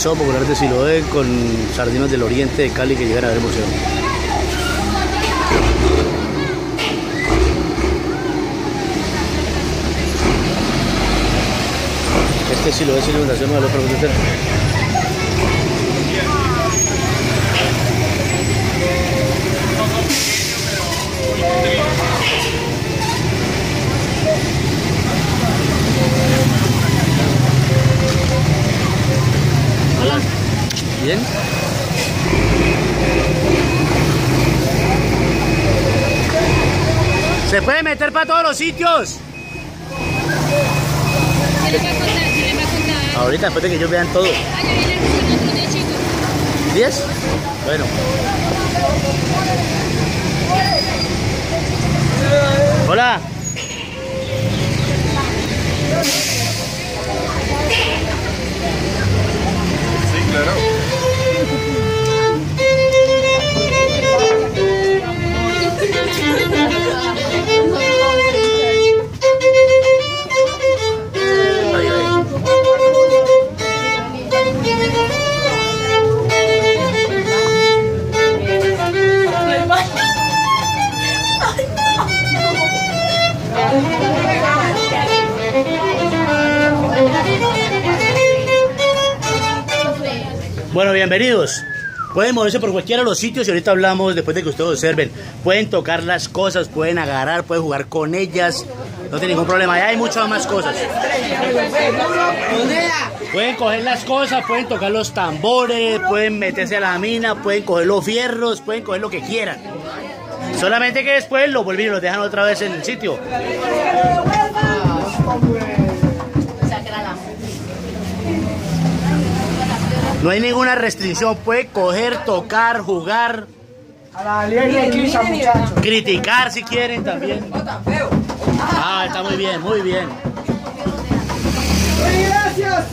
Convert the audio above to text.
Museo Popular de Siloé con sardinos del Oriente de Cali que llegan a ver el museo. Este Siloé es inundación de los profesores. Bien. Se puede meter para todos los sitios. ¿Qué les va a contar? ¿Qué les va a contar? Ahorita, después de que ellos vean todo. Ah, vine con otro de chicos. ¿10? Bueno. Bueno, bienvenidos. Pueden moverse por cualquiera de los sitios y ahorita hablamos después de que ustedes observen. Pueden tocar las cosas, pueden agarrar, pueden jugar con ellas. No tiene ningún problema. Ya hay muchas más cosas. Pueden coger las cosas, pueden tocar los tambores, pueden meterse a la mina, pueden coger los fierros, pueden coger lo que quieran. Solamente que después lo vuelven y los dejan otra vez en el sitio. No hay ninguna restricción. Puede coger, tocar, jugar, criticar si quieren también. Ah, está muy bien, muy bien. Gracias.